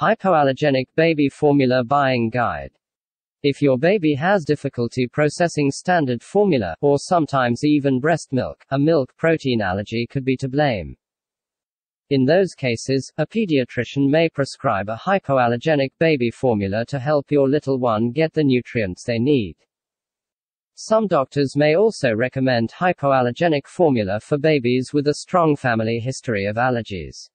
Hypoallergenic Baby Formula Buying Guide. If your baby has difficulty processing standard formula, or sometimes even breast milk, a milk protein allergy could be to blame. In those cases, a pediatrician may prescribe a hypoallergenic baby formula to help your little one get the nutrients they need. Some doctors may also recommend hypoallergenic formula for babies with a strong family history of allergies.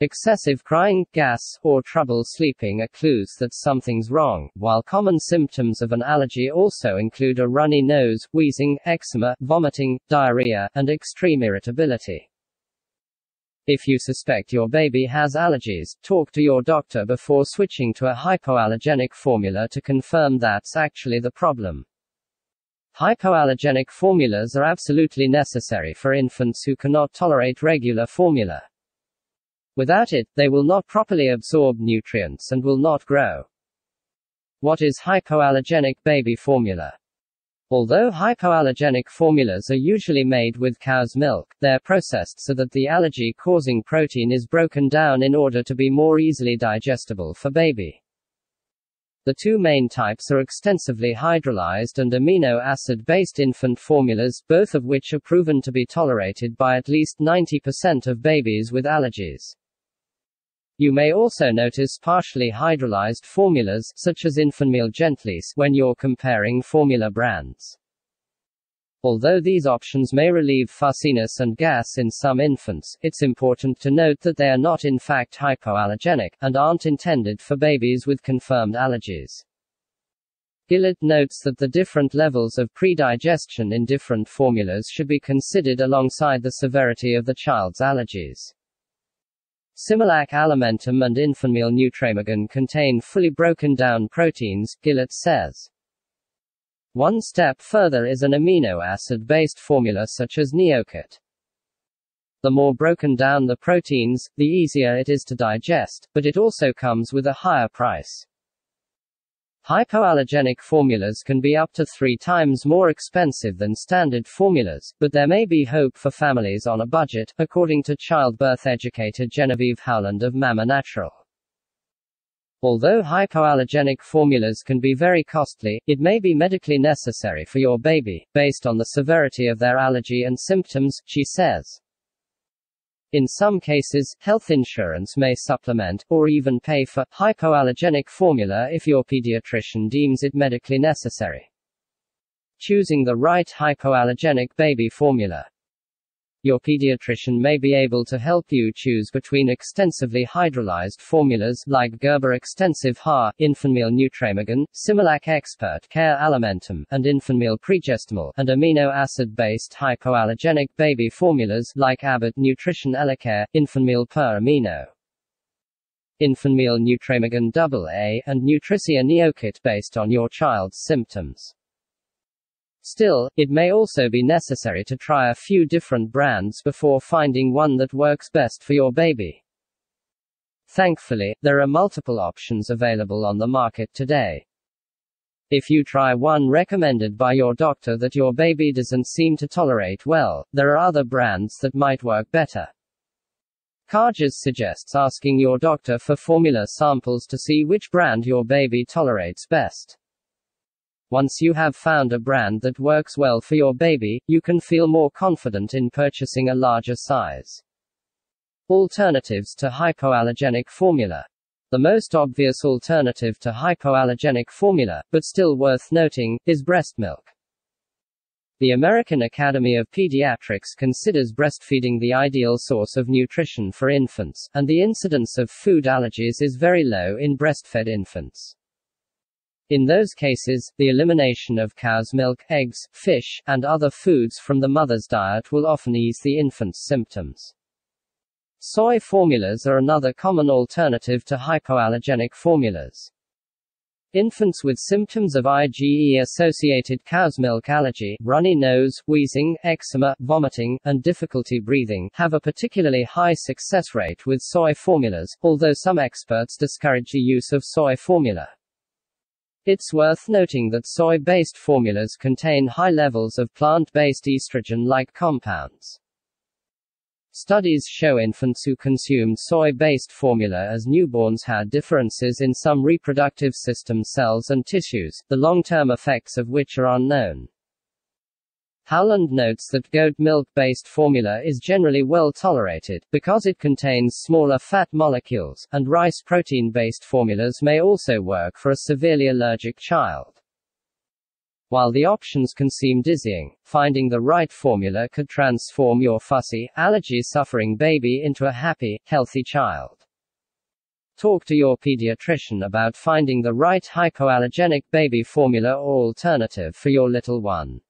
Excessive crying, gas, or trouble sleeping are clues that something's wrong, while common symptoms of an allergy also include a runny nose, wheezing, eczema, vomiting, diarrhea, and extreme irritability. If you suspect your baby has allergies, talk to your doctor before switching to a hypoallergenic formula to confirm that's actually the problem. Hypoallergenic formulas are absolutely necessary for infants who cannot tolerate regular formula. Without it, they will not properly absorb nutrients and will not grow. What is hypoallergenic baby formula? Although hypoallergenic formulas are usually made with cow's milk, they're processed so that the allergy causing protein is broken down in order to be more easily digestible for baby. The two main types are extensively hydrolyzed and amino acid based infant formulas, both of which are proven to be tolerated by at least 90% of babies with allergies. You may also notice partially hydrolyzed formulas, such as Enfamil Gentlease, when you're comparing formula brands. Although these options may relieve fussiness and gas in some infants, it's important to note that they are not in fact hypoallergenic, and aren't intended for babies with confirmed allergies. Gillett notes that the different levels of predigestion in different formulas should be considered alongside the severity of the child's allergies. Similac alimentum and Enfamil Nutramigen contain fully broken down proteins, Gillett says. One step further is an amino acid based formula such as Neocate. The more broken down the proteins, the easier it is to digest, but it also comes with a higher price. Hypoallergenic formulas can be up to three times more expensive than standard formulas, but there may be hope for families on a budget, according to childbirth educator Genevieve Howland of Mama Natural. Although hypoallergenic formulas can be very costly, it may be medically necessary for your baby, based on the severity of their allergy and symptoms, she says. In some cases, health insurance may supplement, or even pay for, hypoallergenic formula if your pediatrician deems it medically necessary. Choosing the right hypoallergenic baby formula. Your pediatrician may be able to help you choose between extensively hydrolyzed formulas like Gerber Extensive HA, Enfamil Nutramigen, Similac Expert Care Alimentum, and Enfamil Pregestimil, and amino acid based hypoallergenic baby formulas like Abbott Nutrition Elecare, Enfamil PurAmino. Enfamil Nutramigen AA, and Nutricia Neocate based on your child's symptoms. Still, it may also be necessary to try a few different brands before finding one that works best for your baby. Thankfully, there are multiple options available on the market today. If you try one recommended by your doctor that your baby doesn't seem to tolerate well, there are other brands that might work better. Cargers suggests asking your doctor for formula samples to see which brand your baby tolerates best. Once you have found a brand that works well for your baby, you can feel more confident in purchasing a larger size. Alternatives to hypoallergenic formula. The most obvious alternative to hypoallergenic formula, but still worth noting, is breast milk. The American Academy of Pediatrics considers breastfeeding the ideal source of nutrition for infants, and the incidence of food allergies is very low in breastfed infants. In those cases, the elimination of cow's milk, eggs, fish, and other foods from the mother's diet will often ease the infant's symptoms. Soy formulas are another common alternative to hypoallergenic formulas. Infants with symptoms of IgE associated cow's milk allergy, runny nose, wheezing, eczema, vomiting, and difficulty breathing have a particularly high success rate with soy formulas, although some experts discourage the use of soy formula. It's worth noting that soy-based formulas contain high levels of plant-based estrogen-like compounds. Studies show infants who consumed soy based formula as newborns had differences in some reproductive system cells and tissues, the long term effects of which are unknown. Howland notes that goat milk based formula is generally well tolerated, because it contains smaller fat molecules, and rice protein based formulas may also work for a severely allergic child. While the options can seem dizzying, finding the right formula could transform your fussy, allergy suffering baby into a happy, healthy child. Talk to your pediatrician about finding the right hypoallergenic baby formula or alternative for your little one.